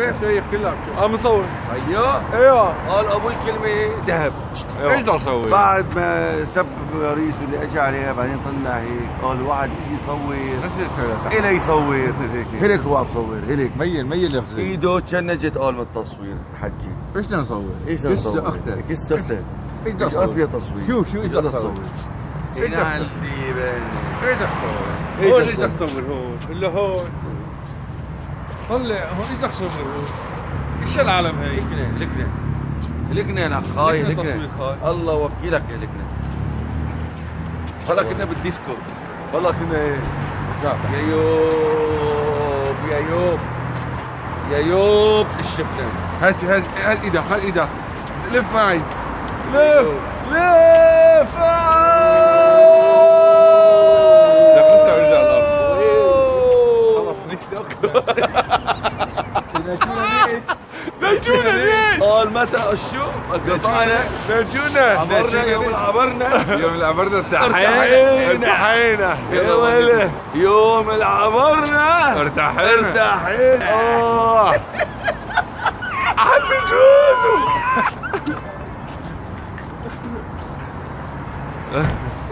وين شيخ كلها آه مصور أيوه أيوه قال ابو الكلمة ذهب إيش بدي أسوي؟ بعد ما سب رئيسه اللي اجى عليه بعدين طلع هيك قال الواحد يجي يصور إلى يصور هيك هو عم يصور هيك ميل ميل يا أخي ايده تشنجت قال من التصوير حجي إيش بدنا نصور؟ إيش بدنا كس نصور؟ أختك كس أختك إيش بدنا نصور؟ فيها تصوير شو شو إيش بدنا نصور؟ بدنا نصور؟ إيش بدك تصور؟ إيش بدك تصور هون؟ الا هون طلع هون إيش تصور هون؟ إيش العالم هي؟ لكنة لكنة. لكنة يا خاي لكنة لكنة. الله وكيلك يا لكنة. والله كنا بالديسكو. والله كنا إيه يا يوب يا يوب. يا يوب. الشفلة هات هات هات إيدك هات إيدك. لف معي. لف لف. لك لسه برجع الأرض خلص نكتك نجونا ليش؟ قال متى الشو قطعنا نجونا عبرنا يوم العبرنا. يوم العبرنا ارتحينا. ارتحينا. يا ويلي يوم العبرنا. ارتحينا. ارتحينا. آه. عم بجوزوا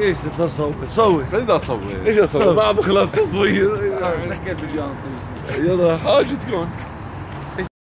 إيش تصور صور بدي اصور إيش اصور؟ ما بخلص تصوير. شكل فيديو يلا. حاجتكم